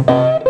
It's alright.